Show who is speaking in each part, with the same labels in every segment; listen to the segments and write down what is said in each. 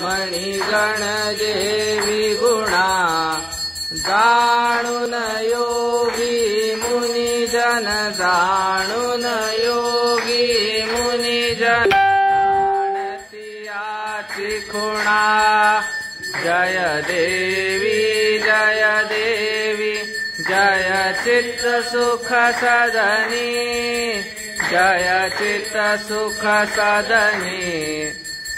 Speaker 1: मणिगणदेवि गुणा जाणुन योगी मुनिजन जाणुन योगी मुनिजन। जाणति खुणा जय देवी जय देवी जय चित्त सुख सदनी जय चित्त सुख सदनी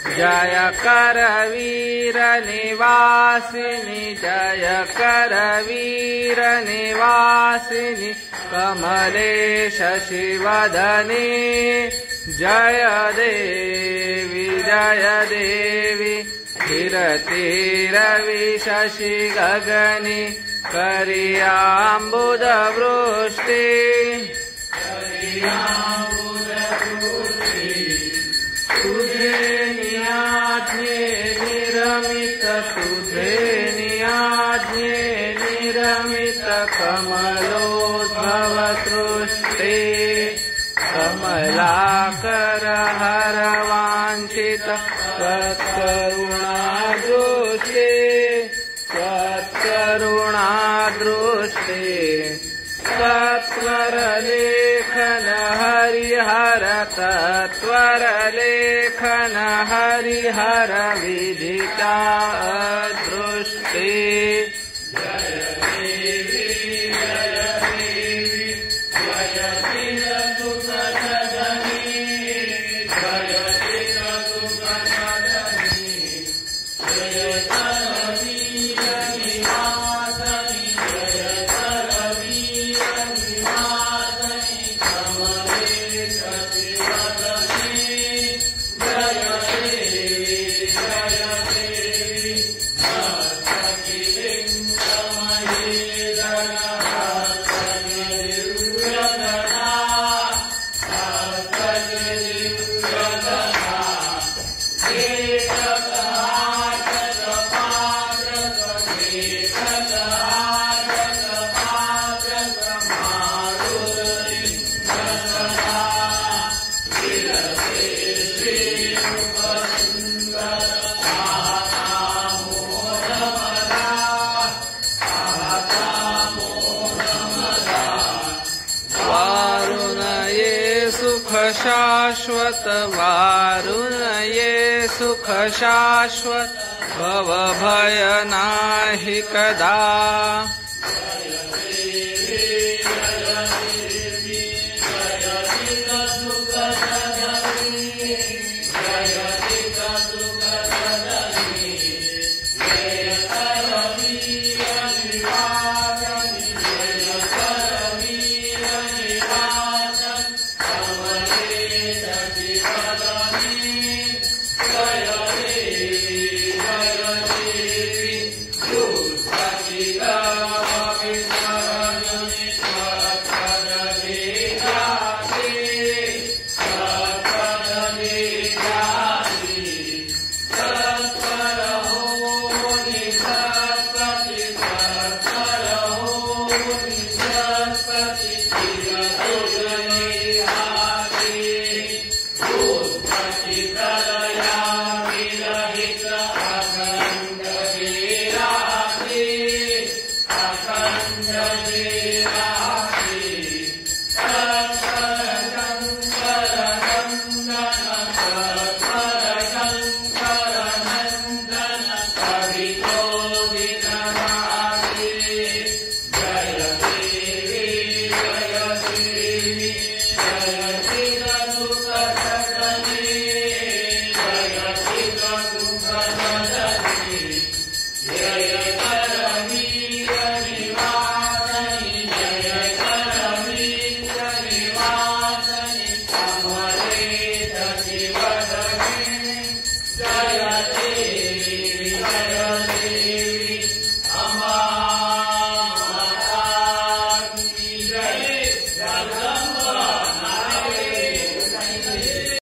Speaker 1: जय करवीर निवासिनि जय करवीर निवासिनि कमलेश शिवधनी। जय देवी जय देवी रवि शशि गगनि करियाम्बुदवृष्टि निरमित सुधे नियाजे निरमित कमलोद्भव सृष्टे। कमलाकर हर वाञ्छित सत्करुणादृष्टे सत्करुणादृष्टे। सत्वरले तत्वरलेखन हरिहर विदिता शाश्वत वारुणये सुख शाश्वत भव भय नाही कदा